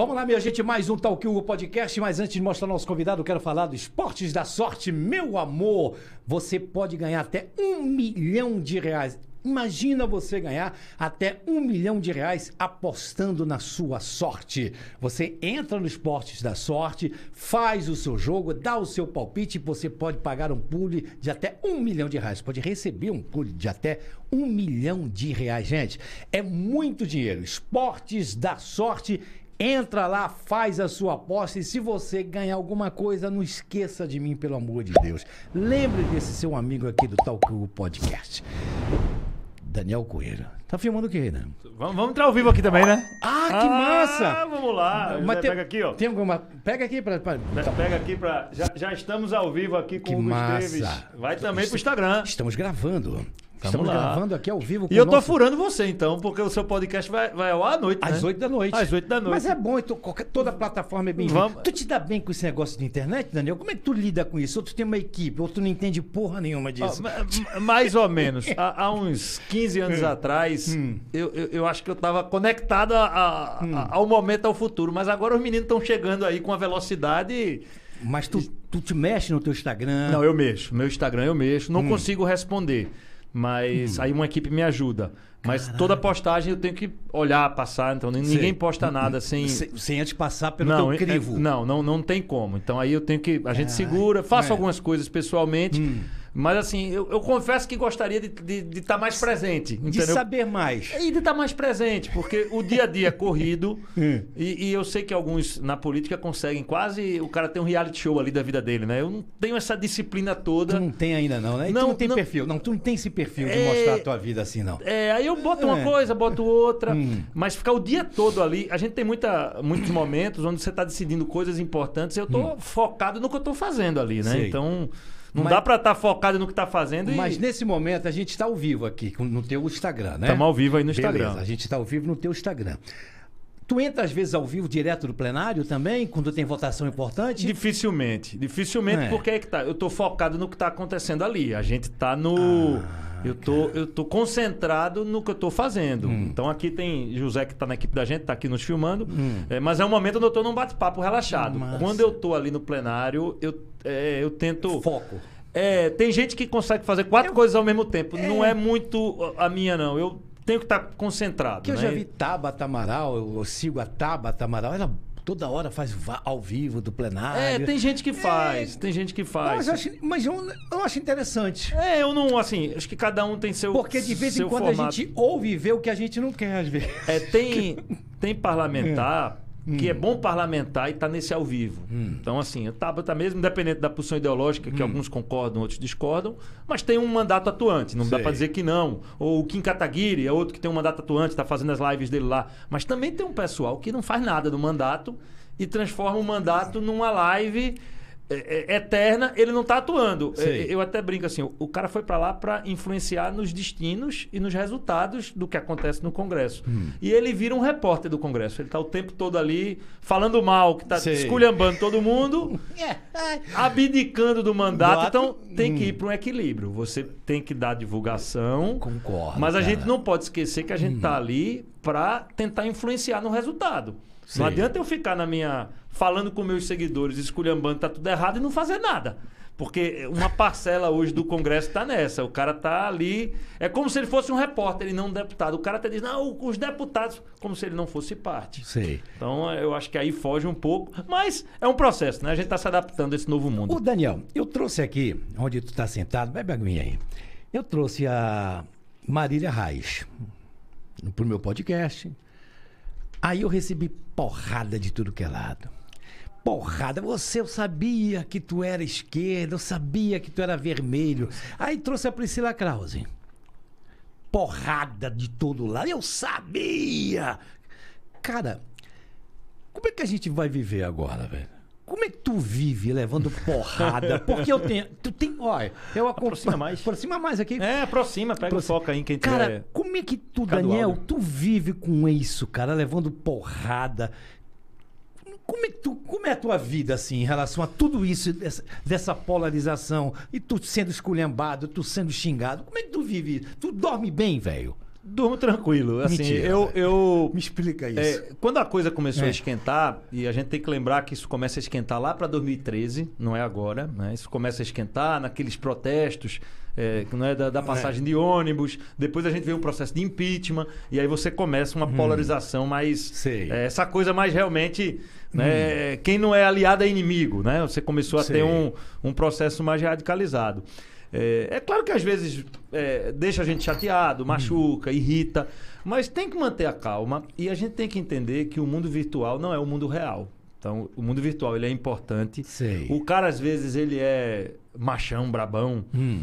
Vamos lá, minha gente, mais um Talk Hugo Podcast. Mas antes de mostrar nosso convidado, quero falar do Esportes da Sorte. Meu amor, você pode ganhar até um milhão de reais. Imagina você ganhar até um milhão de reais apostando na sua sorte. Você entra no Esportes da Sorte, faz o seu jogo, dá o seu palpite e você pode pagar um pule de até um milhão de reais. Pode receber um pule de até um milhão de reais, gente. É muito dinheiro. Esportes da Sorte. Entra lá, faz a sua aposta e se você ganhar alguma coisa, não esqueça de mim, pelo amor de Deus. Lembre desse seu amigo aqui do Talk Podcast. Daniel Coelho. Tá filmando o quê, né? Vamos, vamos entrar ao vivo aqui também, né? Ah, que massa! Ah, vamos lá. José, tem, pega aqui, ó. Tem alguma. Pega aqui pra. pra- Pe- Pega aqui pra. Já, já estamos ao vivo aqui com Que o Hugo massa. Esteves. Vai também pro Instagram. Estamos gravando. Estamos lá. gravando aqui ao vivo com E eu tô nosso- furando você, então, porque o seu podcast vai, vai ao ar à noite, né? Às 8 da noite. Às 8 da noite. Mas é bom, então, qualquer- toda plataforma é bem Vamos- Tu te dá bem com esse negócio de internet, Daniel? Como é que tu lida com isso? Ou tu tem uma equipe, ou tu não entende porra nenhuma disso. ma- mais ou menos. Há, há uns 15 anos atrás, Hum. eu, eu, eu acho que eu tava conectado a- a- Hum. ao momento, ao futuro. Mas agora os meninos estão chegando aí com a velocidade. Mas tu, tu te mexe no teu Instagram. Não, eu mexo. Meu Instagram eu mexo. Hum. Não consigo responder. Mas aí uma equipe me ajuda. Mas toda postagem eu tenho que olhar, passar. Então ninguém Sei. posta nada sem. Sem, sem antes passar pelo Não, é- crivo. não, não, não tem como. Então aí eu tenho que. A gente segura, faço É. algumas coisas pessoalmente. Hum. Mas assim, eu, eu confesso que gostaria de estar mais presente. De Entendeu? saber mais. E de estar mais presente, porque o dia a dia é corrido. Hum. e, e eu sei que alguns na política conseguem quase. O cara tem um reality show ali da vida dele, né? Eu não tenho essa disciplina Tu toda. não tem ainda, não, né? E tu Não, não tem não. perfil. Não, tu não tem esse perfil de É. mostrar a tua vida assim, não. É, aí eu boto uma É. coisa, boto outra, Hum. mas ficar o dia todo ali. A gente tem muita, muitos momentos onde você está decidindo coisas importantes e eu tô focado no que eu tô fazendo ali, né? Hum. Sei. Então, não Mas- dá para estar focado no que tá fazendo Mas e nesse momento a gente está ao vivo aqui no teu Instagram, né? estamos ao vivo aí no Beleza, Instagram. a gente está ao vivo no teu Instagram. Tu entra às vezes ao vivo direto do plenário também, quando tem votação importante? Dificilmente. Dificilmente, É. porque é que tá. Eu tô focado no que tá acontecendo ali. A gente tá no. Ah, eu, tô, eu tô concentrado no que eu tô fazendo. Hum. Então aqui tem José que tá na equipe da gente, tá aqui nos filmando. É, mas é um momento onde eu tô num bate-papo relaxado. Hum. Massa. Quando eu tô ali no plenário, eu, é, eu tento. Foco. É, tem gente que consegue fazer quatro Eu- coisas ao mesmo tempo. É. Não é muito a minha, não. Eu tenho que estar concentrado. Que eu né? já vi Tabata Amaral, eu, eu sigo a Tabata Amaral, ela toda hora faz ao vivo do plenário. É, tem gente que faz. Tem gente que faz. mas eu acho, mas eu, eu acho interessante. É, eu não, assim, acho que cada um tem seu Porque de vez em quando formato. a gente ouve e vê o que a gente não quer, às vezes. É, tem, tem parlamentar que é bom parlamentar e tá nesse ao vivo. Então, assim, o Tabata mesmo, independente da posição ideológica, que alguns concordam, outros discordam, mas tem um mandato atuante, não dá Sei. para dizer que não. Ou o Kim Kataguiri é outro que tem um mandato atuante, tá fazendo as lives dele lá. Mas também tem um pessoal que não faz nada do mandato e transforma o mandato numa live é, é, eterna, ele não tá atuando. É, eu até brinco assim, o- o cara foi para lá para influenciar nos destinos e nos resultados do que acontece no Congresso. Hum. E ele vira um repórter do Congresso. Ele tá o tempo todo ali falando mal, que tá Sei. esculhambando todo mundo, abdicando do mandato. Então tem que hum. ir para um equilíbrio. Você tem que dar divulgação. Concordo. Mas a cara. gente não pode esquecer que a gente tá ali para tentar influenciar no resultado. Sei. Não adianta eu ficar na minha. falando com meus seguidores, esculhambando, tá tudo errado e não fazer nada. Porque uma parcela hoje do Congresso tá nessa. O cara tá ali. É como se ele fosse um repórter e não um deputado. O cara até diz, não, os deputados, como se ele não fosse parte. Sei. Então eu acho que aí foge um pouco. Mas é um processo, né? A gente tá se adaptando a esse novo mundo. Ô, Daniel, eu trouxe aqui, onde tu tá sentado, bebe aguinha aí. Eu trouxe a Marília Reis pro meu podcast. Aí eu recebi porrada de tudo que é lado. Porrada, você, eu sabia que tu era esquerda, eu sabia que tu era vermelho. Aí trouxe a Priscila Krause. Porrada de todo lado, eu sabia! Cara, como é que a gente vai viver agora, velho? Como é que tu vive levando porrada? Porque eu tenho. Tu tem. Olha, eu acompanho. Aproxima mais. Aproxima mais aqui. É, aproxima, pega Aproxima. o foco aí em quem Cara, tiver. como é que tu, Daniel, tu vive com isso, cara, levando porrada? Como é, tu, como é a tua vida, assim, em relação a tudo isso, dessa, dessa polarização, e tu sendo esculhambado, tu sendo xingado? Como é que tu vive? Tu dorme bem, velho? Durmo tranquilo. Assim, Mentira, eu, eu Me explica isso. é, quando a coisa começou É. a esquentar, e a gente tem que lembrar que isso começa a esquentar lá para 2013, não é agora, né? Isso começa a esquentar naqueles protestos, é, não é da, da passagem de ônibus. Depois a gente vê um processo de impeachment e aí você começa uma polarização mais Hum. Sei. é, essa coisa mais realmente, né? Quem não é aliado é inimigo, né? Você começou a Sei. ter um, um processo mais radicalizado. É, é claro que às vezes é, deixa a gente chateado, machuca, irrita, mas tem que manter a calma e a gente tem que entender que o mundo virtual não é o mundo real. Então, o mundo virtual ele é importante. Sei. O cara às vezes ele é machão, brabão Hum.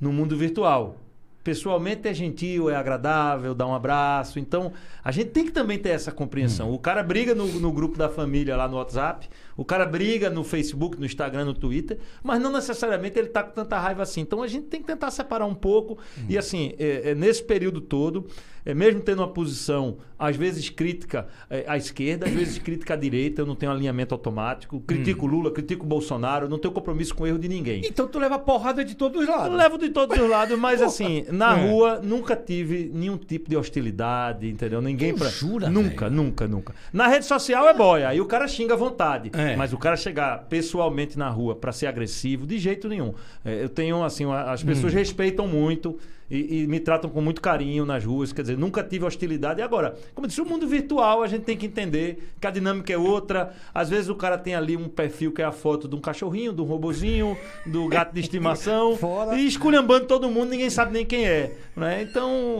no mundo virtual. Pessoalmente é gentil, é agradável, dá um abraço. Então, a gente tem que também ter essa compreensão. O cara briga no, no grupo da família lá no WhatsApp, o cara briga no Facebook, no Instagram, no Twitter, mas não necessariamente ele tá com tanta raiva assim. Então, a gente tem que tentar separar um pouco. E assim, é, é, nesse período todo, é, mesmo tendo uma posição, às vezes crítica é, à esquerda, às vezes crítica à direita, eu não tenho alinhamento automático. Critico Lula, critico Bolsonaro, não tenho compromisso com o erro de ninguém. Então tu leva porrada de todos os Eu lados. levo de todos os lados, mas assim, na É. rua nunca tive nenhum tipo de hostilidade, entendeu? Ninguém pra. jura, Nunca, velho? nunca, nunca. Na rede social é boia, aí o cara xinga à vontade. É. Mas o cara chegar pessoalmente na rua pra ser agressivo, de jeito nenhum. É, eu tenho, assim, as pessoas Hum. respeitam muito. E, e me tratam com muito carinho nas ruas, quer dizer, nunca tive hostilidade. E agora, como eu disse, o mundo virtual a gente tem que entender que a dinâmica é outra. Às vezes o cara tem ali um perfil que é a foto de um cachorrinho, de um robozinho, do gato de estimação. Fora. E esculhambando todo mundo, ninguém sabe nem quem é. Né? Então,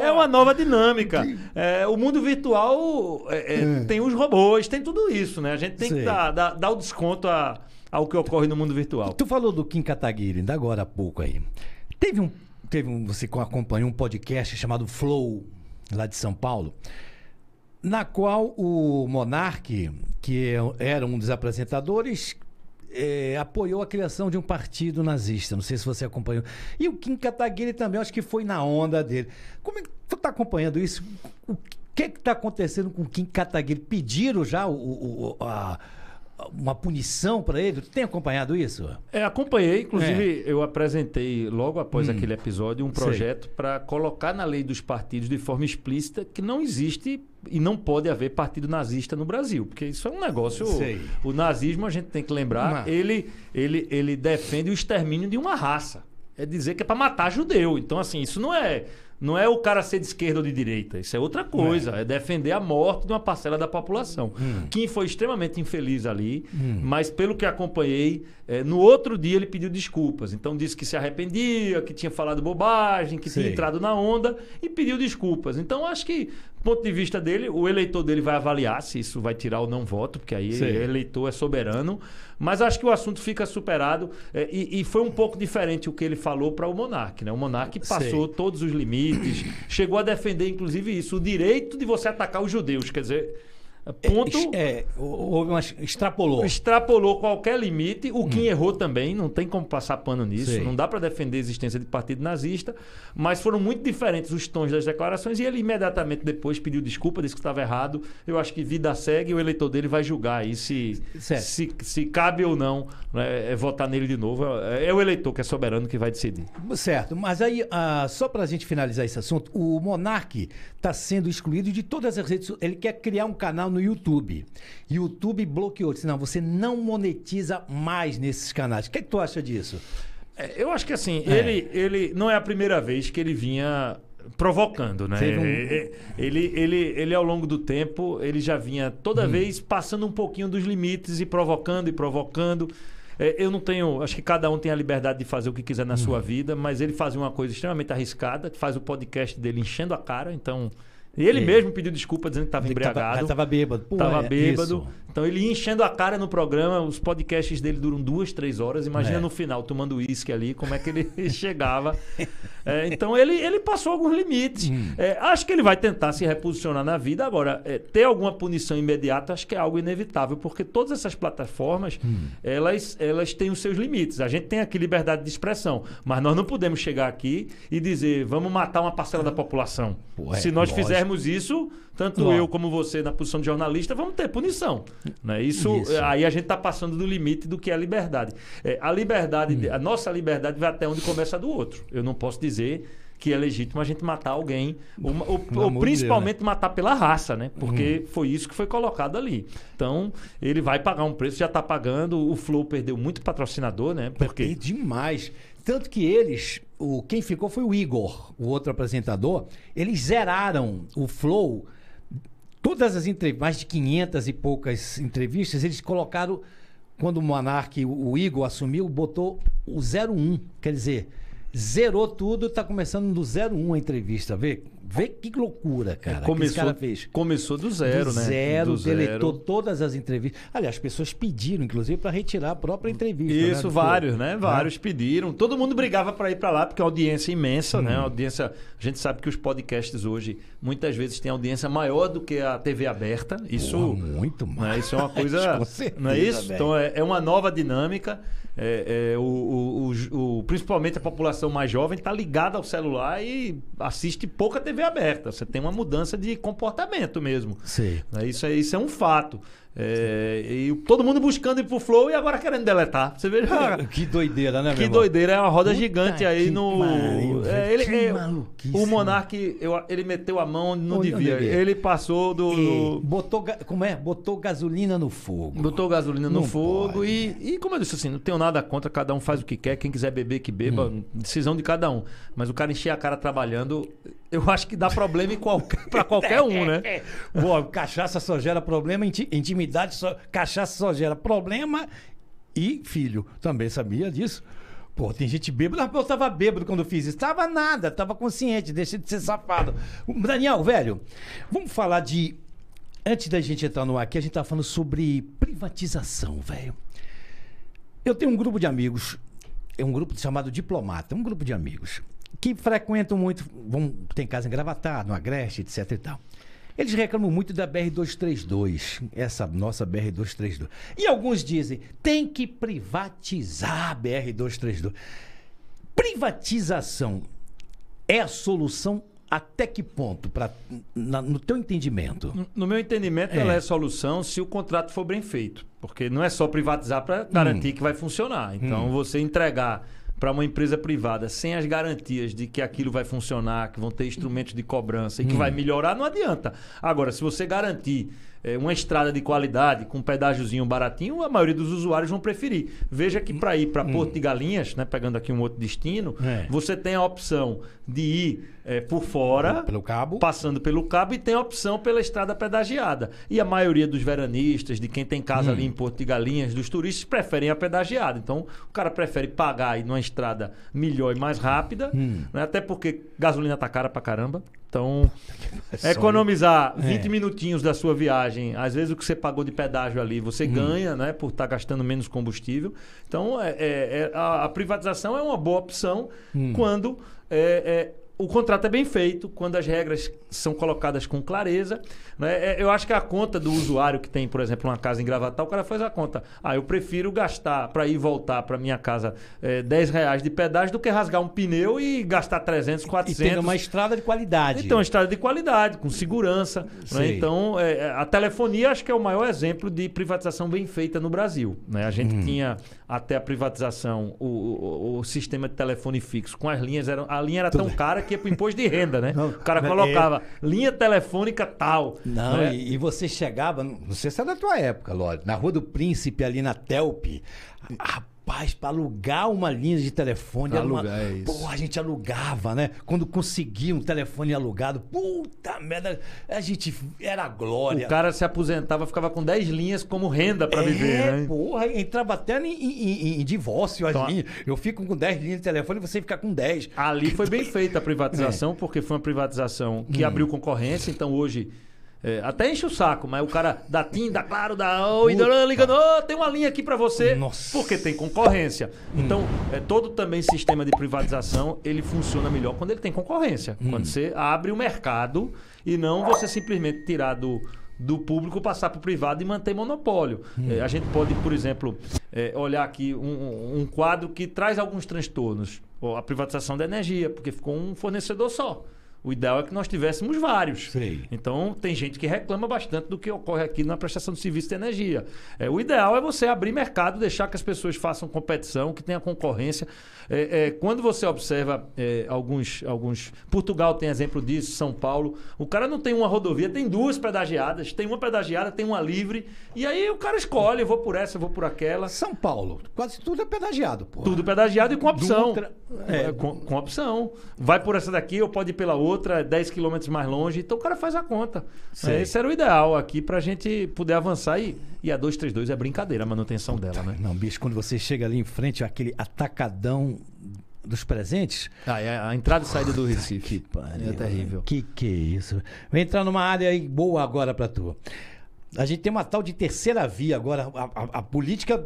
é, é uma nova dinâmica. É, o mundo virtual é, é, tem os robôs, tem tudo isso, né? A gente tem Sei. que dar, dar, dar o desconto a- ao que ocorre no mundo virtual. Tu falou do Kim Kataguiri, ainda agora há pouco aí. Teve um, teve um, você acompanhou um podcast chamado Flow, lá de São Paulo, na qual o Monark, que é- era um dos apresentadores, eh, apoiou a criação de um partido nazista. Não sei se você acompanhou. E o Kim Kataguiri também, acho que foi na onda dele. Como é que tu tá acompanhando isso? O que que tá acontecendo com o Kim Kataguiri? Pediram já o- o- a- uma punição para ele? Tu tem acompanhado isso? É, acompanhei, inclusive eu apresentei logo após Hum. aquele episódio um projeto para colocar na lei dos partidos de forma explícita que não existe e não pode haver partido nazista no Brasil, porque isso é um negócio. Sei. O nazismo a gente tem que lembrar, ele, ele, ele defende o extermínio de uma raça. É dizer que é para matar judeu. Então assim, isso não é não é o cara ser de esquerda ou de direita, isso é outra coisa, é, defender a morte de uma parcela da população. Hum. Kim foi extremamente infeliz ali, mas pelo que acompanhei, eh, no outro dia ele pediu desculpas. Então disse que se arrependia, que tinha falado bobagem, que Sei. tinha entrado na onda e pediu desculpas. Então acho que, ponto de vista dele, o eleitor dele vai avaliar se isso vai tirar ou não voto, porque aí Sei. o eleitor é soberano. Mas acho que o assunto fica superado eh, e, e foi um pouco diferente o que ele falou para o Monark. Né? O Monark passou todos os limites, chegou a defender, inclusive, isso, o direito de você atacar os judeus. Quer dizer, ponto. É, houve uma, extrapolou. Extrapolou qualquer limite. O Kim errou também, não tem como passar pano nisso. Sei. Não dá para defender a existência de partido nazista. Mas foram muito diferentes os tons das declarações e ele imediatamente depois pediu desculpa, disse que estava errado. Eu acho que vida segue e o eleitor dele vai julgar aí se, Certo. se, se cabe ou não né, é votar nele de novo. É, é o eleitor que é soberano que vai decidir. Certo, mas aí, ah, só pra gente finalizar esse assunto, o Monark está sendo excluído de todas as redes Ele quer criar um canal no YouTube. YouTube bloqueou. Disse, não, você não monetiza mais nesses canais. O que, é que tu acha disso? É, Eu acho que assim, É. ele, ele não é a primeira vez que ele vinha provocando, né? Um- É, Ele, ele, ele, ao longo do tempo, ele já vinha toda Hum. vez passando um pouquinho dos limites e provocando e provocando. É, Eu não tenho. Acho que cada um tem a liberdade de fazer o que quiser na Hum. sua vida, mas ele fazia uma coisa extremamente arriscada, que faz o podcast dele enchendo a cara. Então. Ele É. mesmo pediu desculpa dizendo que estava embriagado. Estava bêbado. Pô, Tava é, bêbado. isso. Então ele ia enchendo a cara no programa. Os podcasts dele duram duas, três horas. Imagina É. no final, tomando uísque ali, como é que ele chegava. É, então ele, ele passou alguns limites. Hum. É, acho que ele vai tentar se reposicionar na vida. Agora, é, ter alguma punição imediata, acho que é algo inevitável, porque todas essas plataformas, Hum. elas, elas têm os seus limites. A gente tem aqui liberdade de expressão, mas nós não podemos chegar aqui e dizer, vamos matar uma parcela da população. Pô, se nós lógico. Fizermos isso, tanto Lógico. eu como você na posição de jornalista, vamos ter punição. Né? Isso, Isso. aí a gente está passando do limite do que é a liberdade. É, a liberdade, Hum. a nossa liberdade vai até onde começa a do outro. Eu não posso dizer que é legítimo a gente matar alguém, ou, ou- ou amor de principalmente matar pela raça, né? Porque Hum. foi isso que foi colocado ali. Então, ele vai pagar um preço, já está pagando. O Flow perdeu muito patrocinador, né? É Porque demais. Tanto que eles, o, quem ficou foi o Igor, o outro apresentador. Eles zeraram o Flow. Todas as entrevistas, mais de 500 e poucas entrevistas, eles colocaram. Quando o Monark, o, Igor assumiu, botou o 01. Quer dizer, zerou tudo, tá começando do 01 a entrevista. Vê, vê que loucura, cara. que começou, cara fez. começou do zero, do né? Zero, do deletou zero. todas as entrevistas. Aliás, as pessoas pediram, inclusive, para retirar a própria entrevista. né, Isso, do vários, Flow. né? Vários pediram. Todo mundo brigava para ir para lá, porque a audiência é imensa, Hum. né? A audiência. A gente sabe que os podcasts hoje muitas vezes têm audiência maior do que a TV aberta. Isso. Porra, muito né? mais. Isso é uma coisa. Com certeza, não é isso? velho. Então é, é uma nova dinâmica. É, é, o, o- o o- principalmente a população mais jovem está ligada ao celular e assiste pouca TV aberta. Você tem uma mudança de comportamento mesmo. Sei. Né? Isso, é, isso é um fato. É, e todo mundo buscando ir pro Flow e agora querendo deletar. Você vê, já, Que doideira, né, meu que irmão? doideira, é uma roda Puta gigante aí no. pariu, é, ele, que é, maluquice, o Monark, eu- ele meteu a mão, não Onde- devia. onde ele? Passou do. E do- botou, como é? Botou gasolina no fogo. Botou gasolina no Não fogo pode. e, e, como eu disse assim, não tenho nada contra, cada um faz o que quer, quem quiser beber, que beba, Hum. decisão de cada um. Mas o cara encher a cara trabalhando, eu acho que dá problema em qualquer, pra qualquer um, né? É. Pô, cachaça só gera problema, inti- intimidade só. Cachaça só gera problema e filho. Também sabia disso? Pô, tem gente bêbada. Eu tava bêbado quando fiz isso. Tava nada, tava consciente, deixa de ser safado. Daniel, velho, vamos falar de. Antes da gente entrar no ar aqui, a gente tá falando sobre privatização, velho. Eu tenho um grupo de amigos, é um grupo chamado Diplomata, um grupo de amigos, que frequentam muito, vão, tem casa em Gravatar, no Agreste, etc e tal. Eles reclamam muito da BR-232, essa nossa BR-232. E alguns dizem, tem que privatizar a BR-232. Privatização é a solução até que ponto, pra, na- no teu entendimento? No meu entendimento, É. ela é solução se o contrato for bem feito. Porque não é só privatizar para garantir que vai funcionar. Então, você entregar para uma empresa privada sem as garantias de que aquilo vai funcionar, que vão ter instrumentos de cobrança e que vai melhorar, não adianta. Agora, se você garantir eh, uma estrada de qualidade com um pedágiozinho baratinho, a maioria dos usuários vão preferir. Veja que para ir para Porto de Galinhas, né, pegando aqui um outro destino, É. você tem a opção de ir eh, por fora, Pelo cabo? passando pelo cabo e tem a opção pela estrada pedagiada. E a maioria dos veranistas, de quem tem casa ali em Porto de Galinhas, dos turistas, preferem a pedagiada. Então, o cara prefere pagar aí numa estrada melhor e mais rápida, né? até porque gasolina tá cara pra caramba. Então, economizar 20 minutinhos da sua viagem, às vezes o que você pagou de pedágio ali, você ganha, né? Por estar gastando menos combustível. Então, é, é- é- a, a privatização é uma boa opção quando é, é, o contrato é bem feito, quando as regras são colocadas com clareza. Né? É, eu acho que a conta do usuário que tem, por exemplo, uma casa em Gravatar, o cara faz a conta. Ah, eu prefiro gastar para ir e voltar para minha casa é, 10 reais de pedágio do que rasgar um pneu e gastar 300, E 400. ter uma estrada de qualidade. Então, estrada de qualidade, com segurança. né? Então, é, é, a telefonia acho que é o maior exemplo de privatização bem feita no Brasil. né? A gente tinha até a privatização o, o- o sistema de telefone fixo com as linhas. Eram, a linha era tão cara que ia para o imposto de renda, né? Não, o cara é- colocava linha telefônica tal. Não, né? e, e você chegava, não sei se é da tua época, lógico, na Rua do Príncipe, ali na Telp. Rapaz, para alugar uma linha de telefone. uma- Alugar, é isso. Pô, a gente alugava, né? Quando conseguia um telefone alugado, puta merda, a gente era glória. O cara se aposentava, ficava com 10 linhas como renda para viver, é, né? porra, entrava até em, em- em- divórcio as Então, linhas. Eu fico com 10 linhas de telefone e você fica com 10. Ali foi bem feita a É. privatização, porque foi uma privatização que abriu concorrência, então hoje. É, até enche o saco, mas o cara da TIM, da Claro, da Oi, da ligando, "Ô, tem uma linha aqui pra você, Nossa. porque tem concorrência. Então, é, todo também sistema de privatização, ele funciona melhor quando ele tem concorrência. Quando você abre o mercado e não você simplesmente tirar do, do público, passar para o privado e manter monopólio. É, a gente pode, por exemplo, é, olhar aqui um, um quadro que traz alguns transtornos. A privatização da energia, porque ficou um fornecedor só. O ideal é que nós tivéssemos vários. Sei. Então, tem gente que reclama bastante do que ocorre aqui na prestação de serviço de energia. É, o ideal é você abrir mercado, deixar que as pessoas façam competição, que tenha concorrência. É, é, quando você observa é, alguns, alguns. Portugal tem exemplo disso, São Paulo. O cara não tem uma rodovia, tem duas pedagiadas. Tem uma pedagiada, tem uma livre. E aí o cara escolhe: eu vou por essa, eu vou por aquela. São Paulo, quase tudo é pedagiado, pô. Tudo pedagiado e com opção. Dutra- é. É, com, com opção. Vai por essa daqui ou pode ir pela outra, 10 quilômetros mais longe. Então o cara faz a conta. Sei. É, esse era o ideal aqui pra gente poder avançar. E, e a 232 é brincadeira a manutenção dela, né? Não, bicho, quando você chega ali em frente àquele atacadão dos presentes. Ah, é a entrada e saída do Recife. Que pariu. É terrível. Que que é isso? Vou entrar numa área aí boa agora pra tu. A gente tem uma tal de terceira via agora. A, a- a política.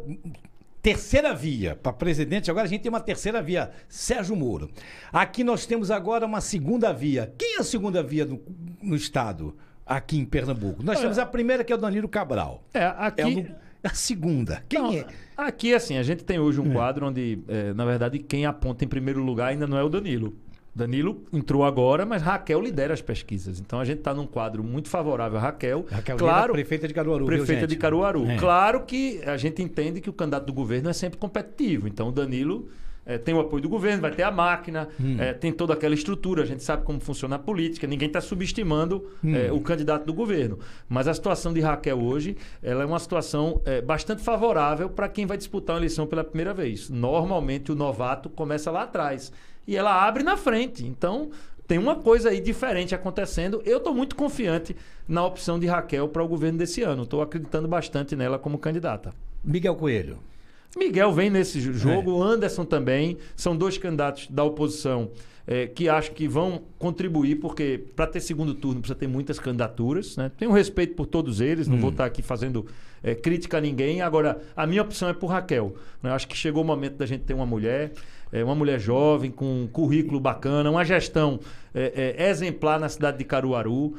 Terceira via. Para presidente, agora a gente tem uma terceira via. Sérgio Moro. Aqui nós temos agora uma segunda via. Quem é a segunda via no, no Estado? Aqui em Pernambuco. Nós temos a primeira, que é o Danilo Cabral. É, aqui. É o- a segunda. Quem Não, é? Aqui, assim, a gente tem hoje um quadro onde, é, na verdade, quem aponta em primeiro lugar ainda não é o Danilo. Danilo entrou agora, mas Raquel lidera as pesquisas. Então a gente está num quadro muito favorável a Raquel. Raquel claro, Lira, prefeita de Caruaru. viu, prefeita gente? de Caruaru. É. Claro que a gente entende que o candidato do governo é sempre competitivo. Então o Danilo eh, tem o apoio do governo, vai ter a máquina, Hum. eh, tem toda aquela estrutura. A gente sabe como funciona a política. Ninguém está subestimando Hum. eh, o candidato do governo. Mas a situação de Raquel hoje, ela é uma situação eh, bastante favorável para quem vai disputar uma eleição pela primeira vez. Normalmente o novato começa lá atrás e ela abre na frente. Então tem uma coisa aí diferente acontecendo. Eu estou muito confiante na opção de Raquel para o governo desse ano. Estou acreditando bastante nela como candidata. Miguel Coelho. Miguel vem nesse jo- jogo, Anderson também. São dois candidatos da oposição eh, que acho que vão contribuir, porque para ter segundo turno precisa ter muitas candidaturas. Né? Tenho respeito por todos eles, não vou estar aqui fazendo eh, crítica a ninguém. Agora, a minha opção é por Raquel. né? Acho que chegou o momento da gente ter uma mulher. Eh, uma mulher jovem, com um currículo bacana, uma gestão eh, eh, exemplar na cidade de Caruaru,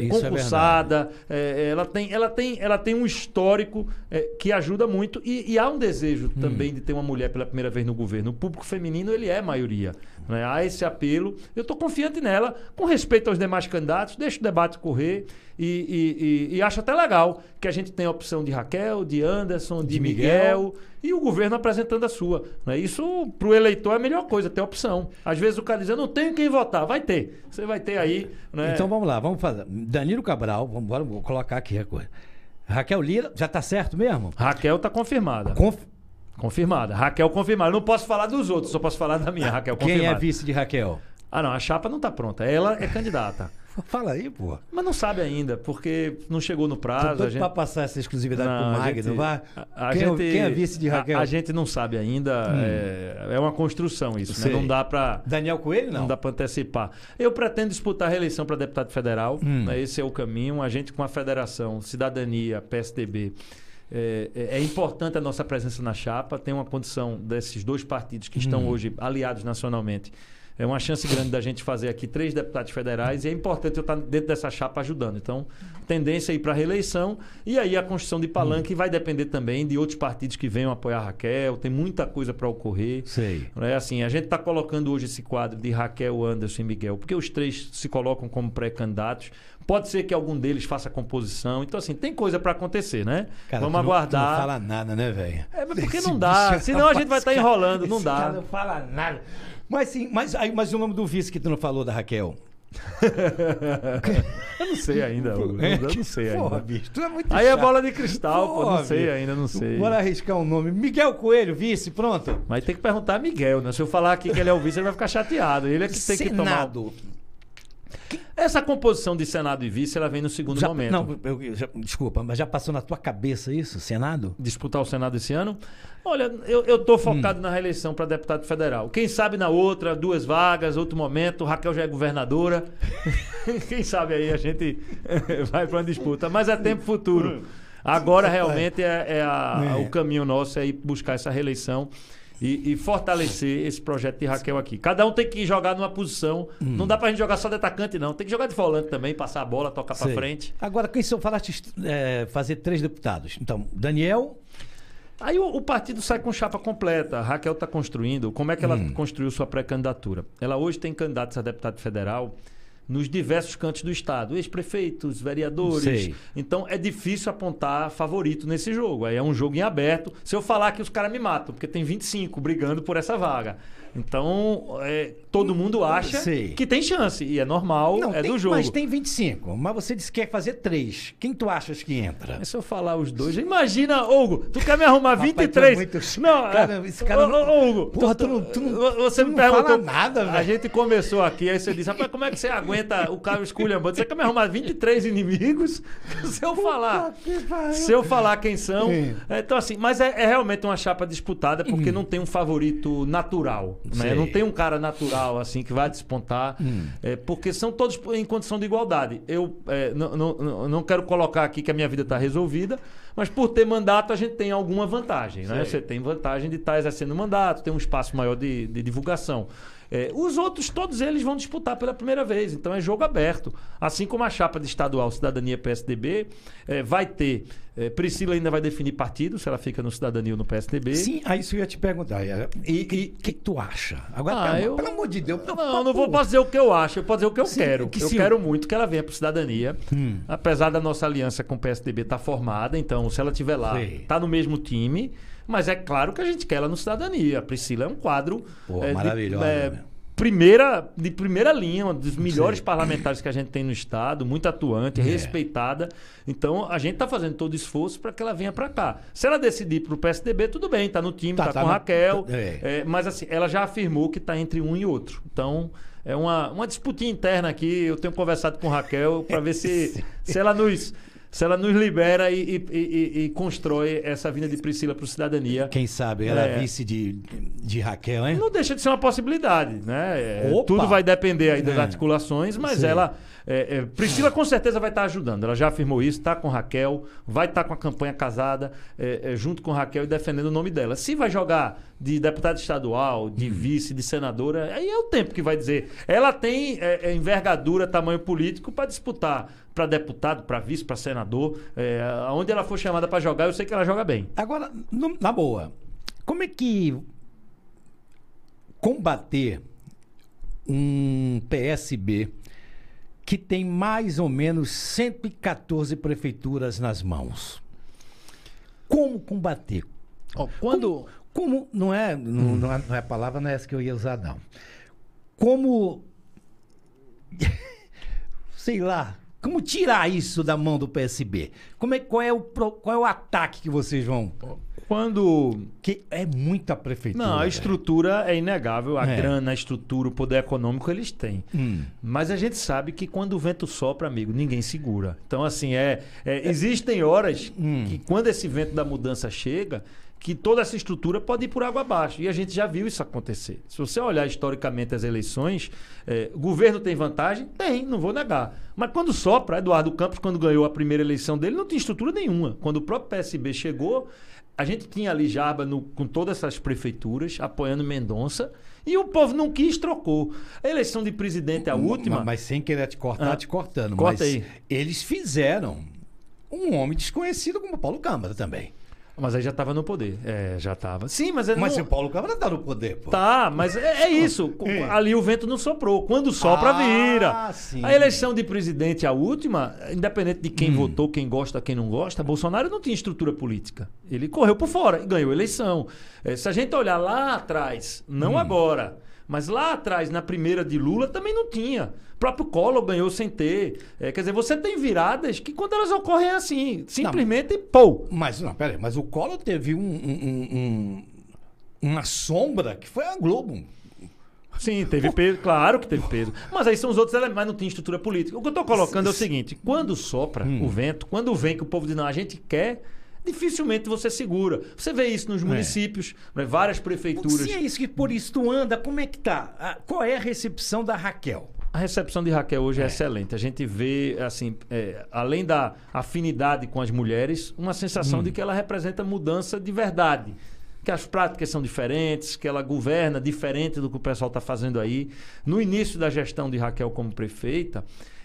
Isso é concursada, é, ela, tem, ela, tem, ela tem um histórico é, que ajuda muito e, e há um desejo Hum. também de ter uma mulher pela primeira vez no governo. O público feminino ele é maioria. né? Há esse apelo. Eu estou confiante nela, com respeito aos demais candidatos, deixa o debate correr e, e- e- acho até legal que a gente tenha a opção de Raquel, de Anderson, de, De Miguel, Miguel. e o governo apresentando a sua. né? Isso para o eleitor é a melhor coisa, ter opção. Às vezes o cara diz, eu não tenho quem votar. Vai ter. Você vai ter aí. né? Então vamos lá, vamos fazer. Danilo Cabral, vamos vou colocar aqui a coisa. Raquel Lira, já tá certo mesmo? Raquel está confirmada. Conf- Confirmada. Raquel confirmada. Eu não posso falar dos outros, só posso falar da minha, Raquel Quem confirmada. é vice de Raquel? Ah, não, a chapa não está pronta. Ela é candidata. Fala aí, pô. Mas não sabe ainda, porque não chegou no Tô prazo. A gente... pra passar essa exclusividade Não, pro a Magno, gente- vai? a- a quem, é gente- quem é vice de a- Raquel? A, gente não sabe ainda. É, é uma construção isso, né? Não dá para Daniel Coelho, não? Não dá para antecipar. Eu pretendo disputar a reeleição para deputado federal. Hum. né? Esse é o caminho. A gente com a federação, Cidadania, PSDB. É, é- é importante a nossa presença na chapa. Tem uma condição desses dois partidos que estão Hum. hoje aliados nacionalmente. É uma chance grande da gente fazer aqui três deputados federais e é importante eu estar dentro dessa chapa ajudando. Então, tendência aí para a reeleição e aí a construção de palanque vai depender também de outros partidos que venham apoiar a Raquel. Tem muita coisa para ocorrer. Sei. É assim, a gente está colocando hoje esse quadro de Raquel, Anderson e Miguel, porque os três se colocam como pré-candidatos. Pode ser que algum deles faça composição. Então, assim, tem coisa para acontecer, né? Cara, Vamos não- aguardar. tu não fala nada, né, velho? É, mas porque Esse não dá. bicho Senão a gente vai estar rapaz, enrolando. Não dá. não fala nada. Mas sim, mas, aí, mas o nome do vice que tu não falou da Raquel? Eu não sei ainda. Hugo. Eu não sei Porra, ainda. bicho, tu é muito Aí é chato. bola de cristal, pô. Porra, Não sei bicho. ainda, não sei. Bora arriscar um nome. Miguel Coelho, vice, pronto. Mas tem que perguntar a Miguel, né? Se eu falar aqui que ele é o vice, ele vai ficar chateado. Ele é que tem que tomar. Essa composição de Senado e vice, ela vem no segundo Já- momento. não, eu- eu já- desculpa, mas já passou na tua cabeça isso, Senado? disputar o Senado esse ano? Olha, eu, eu tô focado na reeleição para deputado federal. Quem sabe na outra, duas vagas, outro momento, Raquel já é governadora. Quem sabe aí a gente vai para uma disputa. Mas é tempo futuro. Agora realmente é, é a- É. o caminho nosso é ir buscar essa reeleição. E, e fortalecer esse projeto de Raquel aqui. Cada um tem que jogar numa posição. Não dá pra gente jogar só de atacante, não. Tem que jogar de volante também, passar a bola, tocar pra Sei. frente. Agora, quem são, falaste é, fazer três deputados. Então, Daniel, Aí o, o partido sai com chapa completa. A Raquel está construindo. Como é que ela construiu sua pré-candidatura? Ela hoje tem candidatos a deputado federal nos diversos cantos do estado, ex-prefeitos, vereadores. Sei. Então é difícil apontar favorito nesse jogo. Aí é um jogo em aberto. Se eu falar que os caras me matam, porque tem 25 brigando por essa vaga. Então, é, todo mundo acha Sei. que tem chance. E é normal, é tem, do jogo. Mas tem 25. Mas você disse que quer fazer três. Quem tu achas que entra? Mas se eu falar os dois, imagina, Hugo, tu quer me arrumar Rapaz, 23? tu é muito- Não, Cara, esse cara Ô, não- Hugo, Porra, tu não- tu não- você tu me não fala perguntou nada, A velho. gente começou aqui, aí você disse, rapaz, como é que você aguenta o cara esculhambando? Você quer me arrumar 23 inimigos? Se eu falar, se eu falar quem são, é, então assim, mas é, é realmente uma chapa disputada porque não tem um favorito natural, né? Hum. Não tem um cara natural assim que vai despontar, Hum. é, porque são todos em condição de igualdade. Eu é, não, não, não- quero colocar aqui que a minha vida está resolvida, mas por ter mandato a gente tem alguma vantagem, né? Você tem vantagem de estar exercendo mandato, tem um espaço maior de, de divulgação. É, os outros, todos eles vão disputar pela primeira vez, então é jogo aberto. Assim como a chapa de estadual Cidadania PSDB é, vai ter. é, Priscila ainda vai definir partido, se ela fica no Cidadania ou no PSDB. Sim, aí isso eu ia te perguntar. E o que, que tu acha? Agora, Ah, pelo, eu- pelo amor de Deus. Não, não vou posso dizer o que eu acho, eu posso dizer o que eu Sim, quero. que eu se- quero muito que ela venha para Cidadania, Hum. apesar da nossa aliança com o PSDB estar formada, então se ela estiver lá, Sei. tá no mesmo time, mas é claro que a gente quer ela no Cidadania. A Priscila é um quadro Pô, é, de- maravilhosa, é, né? primeira, de primeira linha, um dos melhores parlamentares que a gente tem no Estado, muito atuante, É. respeitada. Então, a gente está fazendo todo o esforço para que ela venha para cá. Se ela decidir para o PSDB, tudo bem, está no time, Tá, está tá com na- Raquel. é. É, mas assim, ela já afirmou que está entre um e outro. Então, é uma, uma disputinha interna aqui. Eu tenho conversado com Raquel para ver se, se ela nos. Se ela nos libera e, e- e- e constrói essa vinda de Priscila para o Cidadania. Quem sabe ela é, É. vice de, de Raquel, hein? Não deixa de ser uma possibilidade, né? É, Opa! tudo vai depender aí das É. articulações, mas Sim. ela. é, é, Priscila com certeza vai estar ajudando. Ela já afirmou isso, está com Raquel, vai estar com a campanha casada, junto com Raquel e defendendo o nome dela. Se vai jogar de deputada estadual, de vice, de senadora, aí é o tempo que vai dizer. Ela tem é, é, envergadura, tamanho político para disputar para deputado, para vice, para senador. É, aonde ela for chamada para jogar, eu sei que ela joga bem. Agora, no- na boa, como é que combater um PSB que tem mais ou menos 114 prefeituras nas mãos? Como combater? quando. Como não é, não, não é, não é a palavra, não é essa que eu ia usar, não. Como. Sei lá. Como tirar isso da mão do PSB? Como é, qual, é o, qual é o ataque que vocês vão. Quando Que é muita prefeitura. Não, a estrutura é inegável. A É. grana, a estrutura, o poder econômico eles têm. Hum. Mas a gente sabe que quando o vento sopra, amigo, ninguém segura. Então, assim, é, é, existem horas Hum. que quando esse vento da mudança chega, que toda essa estrutura pode ir por água abaixo. E a gente já viu isso acontecer. Se você olhar historicamente as eleições, é, o governo tem vantagem? Tem, não vou negar. Mas quando sopra, Eduardo Campos, quando ganhou a primeira eleição dele, não tinha estrutura nenhuma. Quando o próprio PSB chegou, a gente tinha ali Jarba no- com todas essas prefeituras, apoiando Mendonça, e o povo não quis, trocou. A eleição de presidente, a última. Mas, mas sem querer te cortar, Ah, te cortando. corta mas aí. eles fizeram um homem desconhecido como Paulo Câmara também. Mas aí já estava no poder. É, já estava. Sim, mas Mas não... o Paulo Câmara tá no poder, pô. Tá, mas é, é isso. É. Ali o vento não soprou. Quando sopra, Ah, vira. sim. A eleição de presidente, a última, independente de Hum. quem votou, quem gosta, quem não gosta, Bolsonaro não tinha estrutura política. Ele correu por fora e ganhou a eleição. É, se a gente olhar lá atrás, não Hum. agora, mas lá atrás, na primeira de Lula, também não tinha. O próprio Collor ganhou sem ter. É, quer dizer, você tem viradas que quando elas ocorrem é assim, simplesmente, pô. Mas, não, peraí, mas o Collor teve um- um- um- uma sombra que foi a Globo. Sim, teve peso, claro que teve peso. Mas aí são os outros elementos, mas não tem estrutura política. O que eu estou colocando é o seguinte: quando sopra Hum. o vento, quando vem que o povo diz, não, a gente quer, dificilmente você segura. Você vê isso nos municípios, né, várias prefeituras. Se é isso que por isso tu anda, como é que tá? Ah, Qual é a recepção da Raquel? A recepção de Raquel hoje é, excelente. A gente vê, assim, é, além da afinidade com as mulheres, uma sensação de que ela representa mudança de verdade. Que as práticas são diferentes, que ela governa diferente do que o pessoal está fazendo aí. No início da gestão de Raquel como prefeita,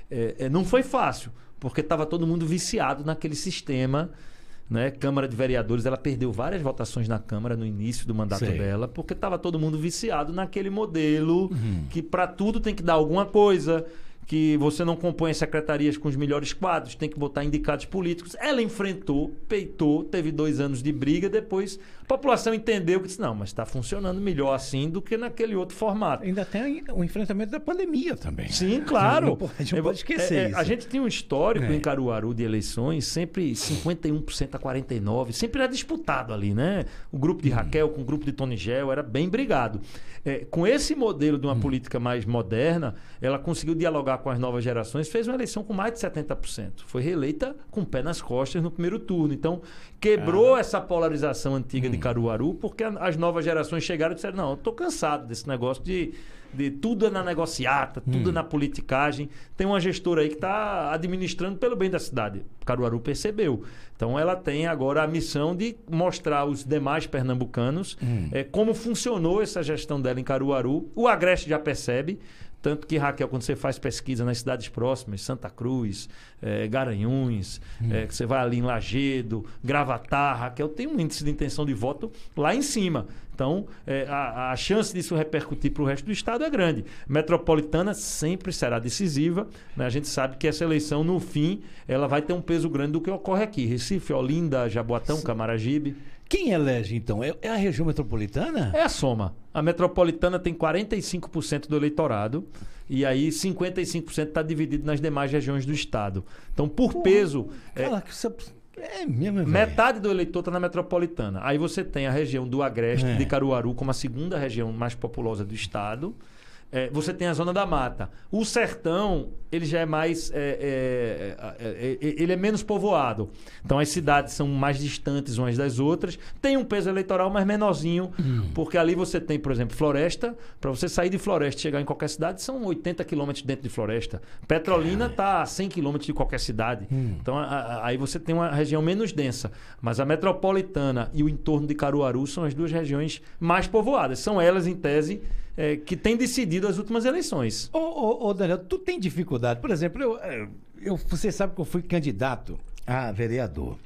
é, é, não foi fácil, porque estava todo mundo viciado naquele sistema. Né? Câmara de Vereadores, ela perdeu várias votações na Câmara no início do mandato Sei. dela, porque estava todo mundo viciado naquele modelo que para tudo tem que dar alguma coisa, que você não compõe as secretarias com os melhores quadros, tem que botar indicados políticos. Ela enfrentou, peitou, teve dois anos de briga, depois população entendeu que disse, não, mas está funcionando melhor assim do que naquele outro formato. Ainda tem o enfrentamento da pandemia também. Sim, claro. Não pode, gente não pode esquecer é, é, isso. A gente tinha um histórico É. em Caruaru de eleições, sempre 51% a 49%, sempre era disputado ali, né? O grupo de Uhum. Raquel com o grupo de Tony Gel era bem brigado. É, com esse modelo de uma Uhum. política mais moderna, ela conseguiu dialogar com as novas gerações, fez uma eleição com mais de 70%. Foi reeleita com o pé nas costas no primeiro turno. Então, quebrou essa polarização antiga Hum. de Caruaru, porque as novas gerações chegaram e disseram: não, eu tô cansado desse negócio de, de tudo é na negociata, tudo Hum. é na politicagem. Tem uma gestora aí que está administrando pelo bem da cidade. Caruaru percebeu. Então ela tem agora a missão de mostrar aos demais pernambucanos Hum. eh, como funcionou essa gestão dela em Caruaru. O Agreste já percebe. Tanto que, Raquel, quando você faz pesquisa nas cidades próximas, Santa Cruz, eh, Garanhuns, eh, que você vai ali em Lagedo, Gravatar, Raquel, tem um índice de intenção de voto lá em cima. Então, eh, a, a chance disso repercutir para o resto do estado é grande. Metropolitana sempre será decisiva. né? A gente sabe que essa eleição, no fim, ela vai ter um peso grande do que ocorre aqui. Recife, Olinda, Jaboatão, Camaragibe. Quem elege, então? É, é a região metropolitana? É a soma. A metropolitana tem 45% do eleitorado e aí 55% está dividido nas demais regiões do estado. Então, por peso, é, que você... é mesmo, velho. metade do eleitor está na metropolitana. Aí você tem a região do Agreste, É. de Caruaru, como a segunda região mais populosa do estado. É, você tem a zona da mata. O sertão, ele já é mais. é, é, é, é, ele é menos povoado. Então as cidades são mais distantes umas das outras. Tem um peso eleitoral mais menorzinho, porque ali você tem, por exemplo, floresta. Para você sair de floresta e chegar em qualquer cidade, são 80 quilômetros dentro de floresta. Petrolina está a 100 quilômetros de qualquer cidade. Então a- a- aí você tem uma região menos densa. Mas a metropolitana e o entorno de Caruaru são as duas regiões mais povoadas. São elas, em tese, é, que têm decidido as últimas eleições. Ô, ô, ô, Daniel, tu tem dificuldade. Por exemplo, eu, eu- você sabe que eu fui candidato a vereador.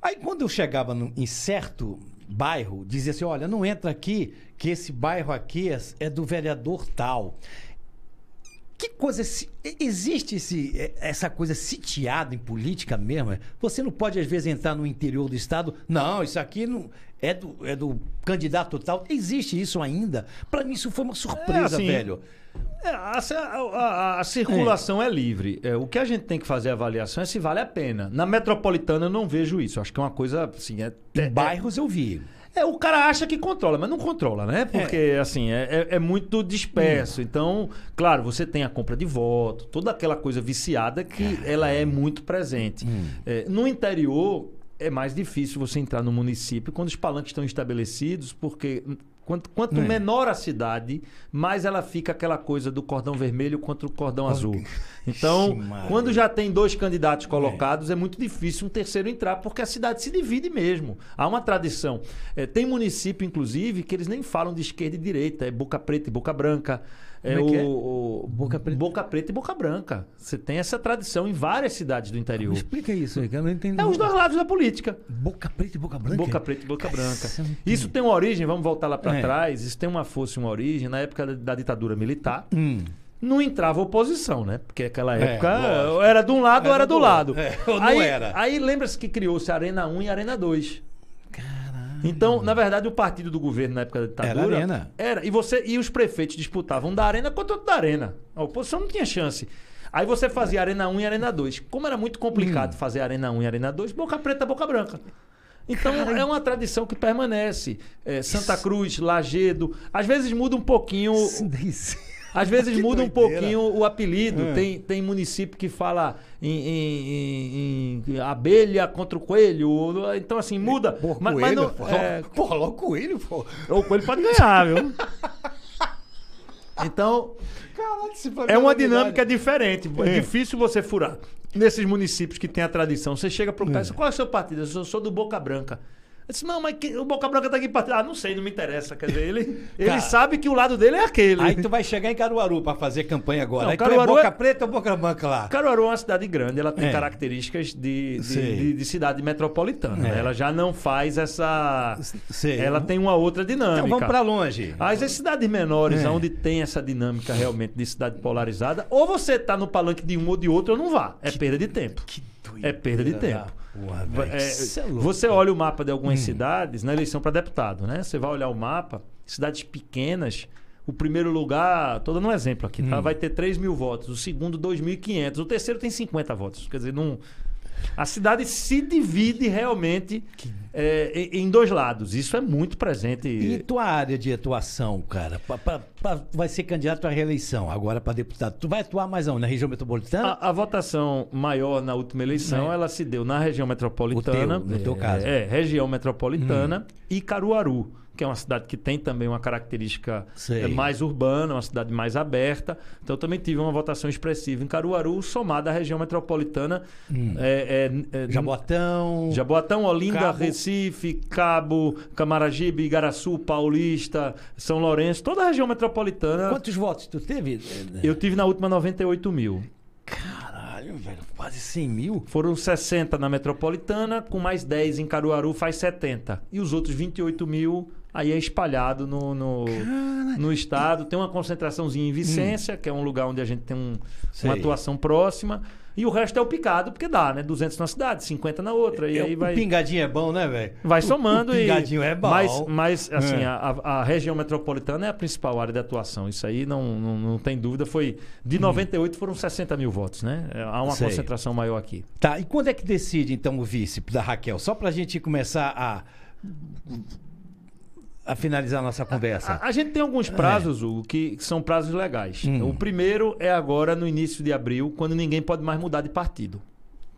Aí quando eu chegava num- em certo bairro, dizia assim: olha, não entra aqui, que esse bairro aqui é, é do vereador tal. Que coisa. Existe esse, é, essa coisa sitiada em política mesmo? é? Você não pode, às vezes, entrar no interior do estado. Não, isso aqui não é do, é do candidato tal. Existe isso ainda? Pra mim, isso foi uma surpresa, assim, velho. É, a, a- a- circulação é, livre. É, o que a gente tem que fazer a avaliação é se vale a pena. Na metropolitana eu não vejo isso. Acho que é uma coisa assim. É, Em é- bairros eu vi. É, o cara acha que controla, mas não controla, né? Porque, assim, é, é- é muito disperso. Então, claro, você tem a compra de voto, toda aquela coisa viciada que ela é muito presente. É, no interior, é mais difícil você entrar no município quando os palanques estão estabelecidos, porque quanto, quanto É. menor a cidade, mais ela fica aquela coisa do cordão vermelho contra o cordão azul. Então, Ixi, quando já tem dois candidatos colocados, é. muito difícil um terceiro entrar, porque a cidade se divide mesmo. Há uma tradição. É, tem município, inclusive, que eles nem falam de esquerda e direita, é Boca Preta e Boca Branca. É, é que é? o, o- Boca Preta? Boca Preta e Boca Branca. Você tem essa tradição em várias cidades do interior. Me explica isso aí, que eu não entendi. É os dois lados da política. Boca preta e boca branca? Boca preta e boca branca. Isso tem uma origem, vamos voltar lá para É. trás, isso tem uma força e uma origem na época da, ditadura militar. Hum. Não entrava oposição, né? Porque aquela É, época lógico. era de um lado ou era do lado. É, ou não aí, era. Aí lembra-se que criou-se Arena 1 e Arena 2. Então, na verdade, o partido do governo na época da ditadura Era Arena. Era. E você e os prefeitos disputavam da Arena contra outro da Arena. A oposição não tinha chance. Aí você fazia Arena 1 e Arena 2. Como era muito complicado Hum. fazer Arena 1 e Arena 2, boca preta, boca branca. Então é uma tradição que permanece. É, Santa Cruz, Lagedo. Às vezes muda um pouquinho. Isso sim. Às vezes muda um doideira. pouquinho o apelido. É. Tem, tem município que fala em, em- em- em abelha contra o coelho. Então, assim, muda. Pô, Mas- mas coelho, não- pô. é, Pô, logo coelho, pô. o coelho pode ganhar, viu? Então, Caralho, é uma novidade. dinâmica diferente. É É. difícil você furar. Nesses municípios que tem a tradição, você chega pro cara e É. qual é o seu partido? Eu sou, sou do Boca Branca. Eu disse, não, mas que- o Boca Branca tá aqui pra. Ah, não sei, não me interessa. Quer dizer, ele, ele Cara, sabe que o lado dele é aquele. Aí tu vai chegar em Caruaru pra fazer campanha agora. Não, Aí Caruaru tu é boca é- preta ou boca branca lá? Caruaru é uma cidade grande, ela tem É. características de, de, de- de cidade metropolitana. É. né? Ela já não faz essa. Sei. Ela tem uma outra dinâmica. Então vamos pra longe. As as cidades menores, É. onde tem essa dinâmica realmente de cidade polarizada, ou você tá no palanque de um ou de outro, ou não vá. É perda de tempo. É perda de doideira tempo. Porra, velho. É, é louco. Hum. você olha o mapa de algumas cidades na eleição para deputado, né? Você vai olhar o mapa, cidades pequenas, o primeiro lugar, tô dando um exemplo aqui, Hum. tá? Vai ter 3 mil votos, o segundo 2.500, o terceiro tem 50 votos. Quer dizer, não. A cidade se divide realmente é, em dois lados. Isso é muito presente. E tua área de atuação, cara? Pa- pa- pa- vai ser candidato à reeleição, agora para deputado. Tu vai atuar mais onde? Na região metropolitana? A, a votação maior na última eleição, É. ela se deu na região metropolitana. O teu, no teu é, caso. Hum. É, região metropolitana e Caruaru, que é uma cidade que tem também uma característica Sei. é, mais urbana, uma cidade mais aberta. Então eu também tive uma votação expressiva em Caruaru, somada à região metropolitana. É, é, é, Jabotão. Jaboatão, Olinda, Cabo. Recife, Cabo, Camaragibe, Igaraçu, Paulista, São Lourenço, toda a região metropolitana. Quantos votos tu teve? Eu tive na última 98 mil. Caralho, velho. Quase 100 mil. Foram 60 na metropolitana, com mais 10 em Caruaru faz 70. E os outros 28 mil aí é espalhado no, no, no estado. Tem uma concentraçãozinha em Vicência, que é um lugar onde a gente tem um- uma atuação próxima. E o resto é o picado, porque dá, né? 200 na cidade, 50 na outra. E É, aí o vai. pingadinho é bom, né, velho? Vai O- somando o e. pingadinho é bom. Mas, mas assim, É. a, a- região metropolitana é a principal área de atuação. Isso aí não, não, não tem dúvida. Foi. De 98 foram 60 mil votos, né? É, Há uma Hum. Sei. concentração maior aqui. Tá, e quando é que decide, então, o vice da Raquel? Só pra gente começar a. a finalizar a nossa conversa. A, a gente tem alguns prazos, Hugo, que, que são prazos legais. Hum. O primeiro é agora no início de abril, quando ninguém pode mais mudar de partido.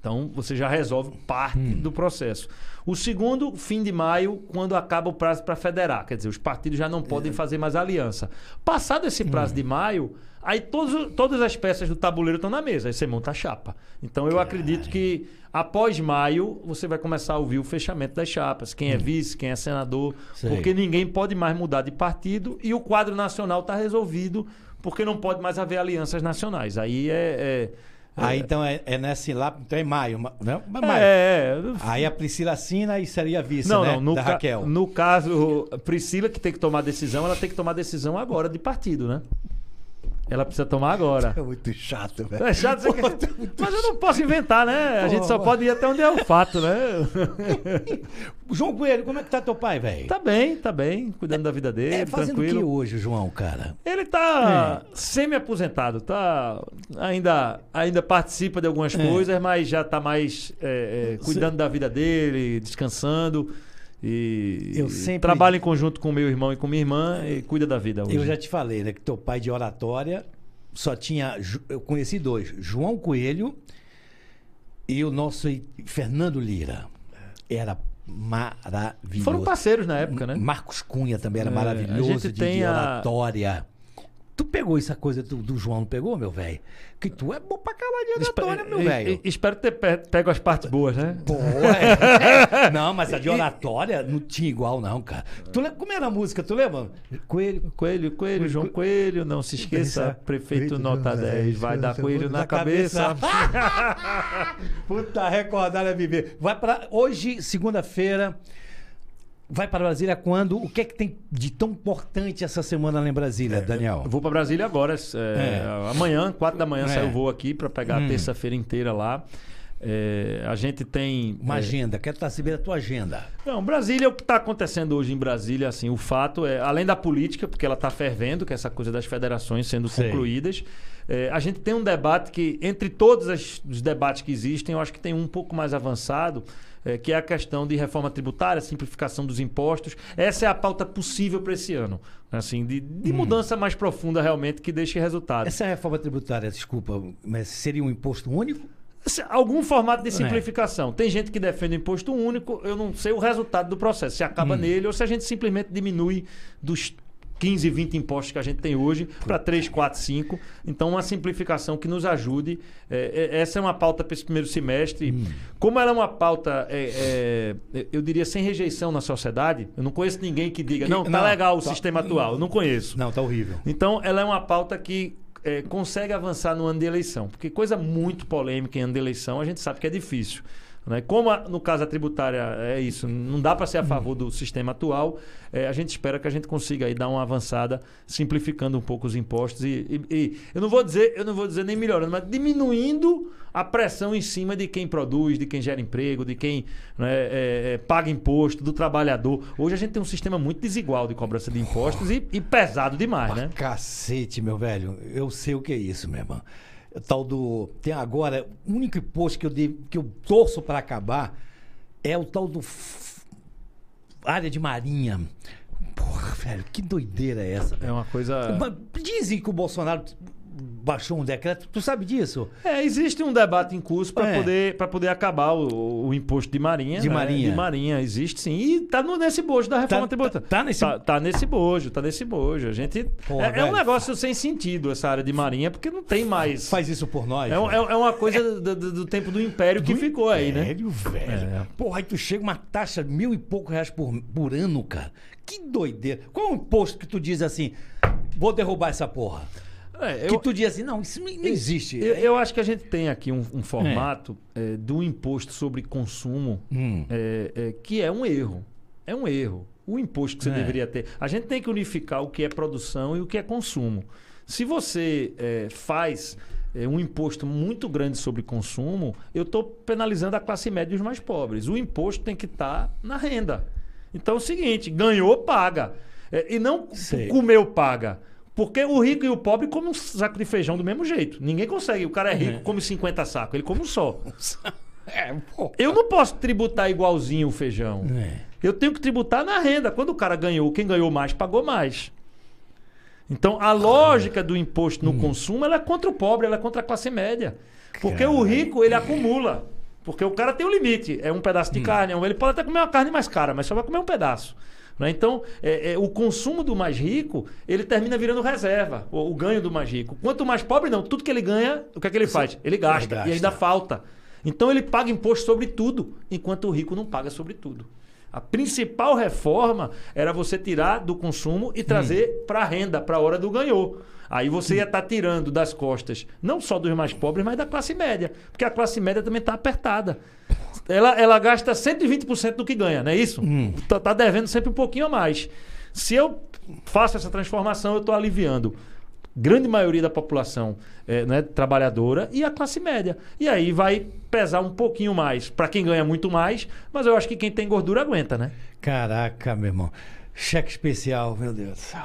Então você já resolve parte Hum. do processo. O segundo, fim de maio, quando acaba o prazo para federar. Quer dizer, os partidos já não É. podem fazer mais aliança. Passado esse Hum. prazo de maio, aí todos, todas as peças do tabuleiro estão na mesa. Aí você monta a chapa. Então eu acredito que após maio você vai começar a ouvir o fechamento das chapas. Quem é vice, quem é senador. Hum. Sei. Porque ninguém pode mais mudar de partido e o quadro nacional está resolvido porque não pode mais haver alianças nacionais. Aí é. é Aí então é, é nesse lá, então é maio. ma- Não? é, maio. é, Aí a Priscila assina e seria vice, não, né? não, no, da Raquel. no caso, Priscila, que tem que tomar decisão, ela tem que tomar decisão agora de partido, né? Ela precisa tomar agora. É muito chato, velho. É chato dizer que... Mas eu não posso inventar, né? A gente só Pô. pode ir até onde é o fato, né? João Coelho, como é que tá teu pai, velho? Tá bem, tá bem, cuidando da vida dele, é, fazendo o que tranquilo. hoje, João, cara? Ele tá semi-aposentado, tá? Ainda, ainda participa de algumas É. coisas, mas já tá mais é, é, cuidando da vida dele, descansando. E Eu sempre- trabalha em conjunto com meu irmão e com minha irmã e cuida da vida hoje. Eu já te falei, né? Que teu pai de oratória só tinha. Eu conheci dois: João Coelho e o nosso Fernando Lira. Era maravilhoso. Foram parceiros na época, né? Marcos Cunha também era É, maravilhoso a gente de, tem de a- oratória. Tu pegou essa coisa do, do João, não pegou, meu velho? Que tu é bom pra caralho de oratória, meu velho. Espero ter pe- pego as partes boas, né? Pô, é. Não, mas a de oratória não tinha igual, não, cara. Tu le- Como era a música, tu lembra? Coelho. Coelho, coelho, João Coelho, não se esqueça, prefeito nota 10, vai dar coelho na cabeça. Puta, recordar é viver. Vai para hoje, segunda-feira. Vai para Brasília quando? O que é que tem de tão importante essa semana lá em Brasília, Daniel? Eu vou para Brasília agora, é, amanhã, quatro da manhã, É. sai o voo aqui para pegar Hum. a terça-feira inteira lá. É, a gente tem. Uma é, agenda, quero estar saber a tua agenda. Não, Brasília, o que está acontecendo hoje em Brasília, assim, o fato é, além da política, porque ela está fervendo, que é essa coisa das federações sendo Sei. concluídas, é, a gente tem um debate que, entre todos as- os debates que existem, eu acho que tem um pouco mais avançado, é, que é a questão de reforma tributária, simplificação dos impostos. Essa é a pauta possível para esse ano, assim, de, de mudança mais profunda realmente que deixe resultado. Essa reforma tributária, desculpa, mas seria um imposto único? Algum formato de É. simplificação. Tem gente que defende o imposto único, eu não sei o resultado do processo, se acaba Hum. nele ou se a gente simplesmente diminui dos 15, 20 impostos que a gente tem hoje para 3, 4, 5. Então, uma simplificação que nos ajude. É, é, essa é uma pauta para esse primeiro semestre. Hum. Como ela é uma pauta, é, é, eu diria, sem rejeição na sociedade, eu não conheço ninguém que diga, Que- não, tá não, legal o tá- sistema atual. Eu não conheço. Não, tá horrível. Então, ela é uma pauta que é, consegue avançar no ano de eleição. Porque coisa muito polêmica em ano de eleição, a gente sabe que é difícil. Né? Como a- no caso a tributária é isso, não dá para ser a favor do sistema atual, é, a gente espera que a gente consiga aí dar uma avançada, simplificando um pouco os impostos e, e- e eu não vou dizer, eu não vou dizer nem melhorando, mas diminuindo a pressão em cima de quem produz, de quem gera emprego, de quem né, é, é, paga imposto, do trabalhador. Hoje a gente tem um sistema muito desigual de cobrança de impostos e, e pesado demais, né? Cacete, meu velho. Eu sei o que é isso, meu irmão. O Tal do. Tem agora. O único imposto que eu, devo- que eu torço para acabar é o tal do. f- Área de marinha. Porra, velho, que doideira é essa? É uma coisa. Mas Dizem que o Bolsonaro baixou um decreto. Tu sabe disso? É, existe um debate em curso para É. poder, pra poder acabar o, o imposto de marinha. De né? marinha. De marinha, existe sim. E tá no, nesse bojo da reforma Tá- tributária. tá- tá nesse- Tá, tá nesse bojo, tá nesse bojo. A gente. É, é um negócio sem sentido essa área de marinha, porque não tem mais. Faz isso por nós. É, é, é uma coisa do, do- tempo do império que Do ficou aí, né? Velho, velho. É. Porra, aí tu chega uma taxa mil e poucos reais por, por ano, cara. Que doideira. Qual é o imposto que tu diz assim, vou derrubar essa porra? É, que eu, tu diz assim, não, isso não existe. eu, eu acho que a gente tem aqui um, um formato é, do imposto sobre consumo Hum. é, é, que é um erro. É um erro. O imposto que você É. deveria ter. A gente tem que unificar o que é produção e o que é consumo. Se você é, faz é, um imposto muito grande sobre consumo, eu estou penalizando a classe média e os mais pobres. O imposto tem que estar na renda. Então é o seguinte: ganhou, paga. É, e não Sei. comeu, paga. Porque o rico e o pobre comem um saco de feijão do mesmo jeito. Ninguém consegue. O cara é rico, come 50 sacos, ele come um só. É. Eu não posso tributar igualzinho o feijão. É. Eu tenho que tributar na renda. Quando o cara ganhou, quem ganhou mais pagou mais. Então, a lógica do imposto no consumo ela é contra o pobre, ela é contra a classe média. Porque o rico, ele acumula. Porque o cara tem um limite. É um pedaço de carne. Ele pode até comer uma carne mais cara, mas só vai comer um pedaço. Né? Então, é, é, o consumo do mais rico, ele termina virando reserva. O, o ganho do mais rico. Quanto mais pobre, não. Tudo que ele ganha, o que é que ele faz? Ele gasta. gasta. E ainda falta. Então, ele paga imposto sobre tudo, enquanto o rico não paga sobre tudo. A principal reforma era você tirar do consumo e trazer para a renda, para a hora do ganhou. Aí você ia estar tirando das costas, não só dos mais pobres, mas da classe média. Porque a classe média também está apertada. Ela, ela gasta 120% do que ganha, não é isso? Tá, tá devendo sempre um pouquinho a mais. Se eu faço essa transformação, eu estou aliviando grande maioria da população eh, né, trabalhadora e a classe média. E aí vai pesar um pouquinho mais para quem ganha muito mais, mas eu acho que quem tem gordura aguenta, né? Caraca, meu irmão. Cheque especial, meu Deus do céu.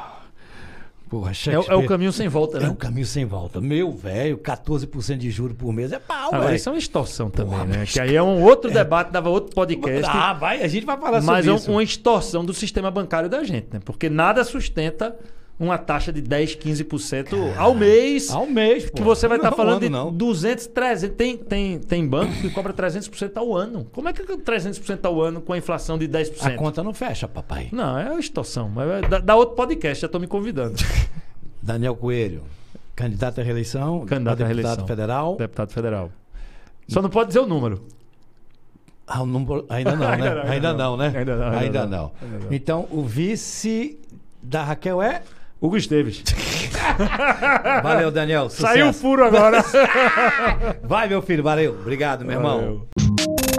Porra, É, é o caminho sem volta, É né? o caminho sem volta. Meu velho, 14% de juro por mês é pau, Agora, isso é uma extorsão também, Porra, né? mas- Que aí é um outro debate, dava outro podcast. Ah, vai, a gente vai falar mas é sobre um- isso. uma extorsão do sistema bancário da gente, né? Porque nada sustenta uma taxa de 10, 15% ao mês. Ao mês, pô. Que você vai estar Não, falando de ano, não. 200, 300. Tem, tem, tem banco que cobra 300% ao ano. Como é que é 300% ao ano com a inflação de 10%? A conta não fecha, papai. Não, é uma extorsão. Mas é- dá, dá outro podcast, já estou me convidando. Daniel Coelho, candidato à reeleição, Candidato a à deputado reeleição. federal. Deputado federal. Só não pode dizer o número. Ah, o número- ainda não, né? Ainda não, ainda, ainda não, não. né? Ainda não, ainda Ainda não. não. Ainda não. Então, o vice da Raquel é? Hugo Esteves. Valeu, Daniel. Saiu o Sucesso. furo agora. Vai, meu filho. Valeu. Obrigado, meu irmão. Valeu.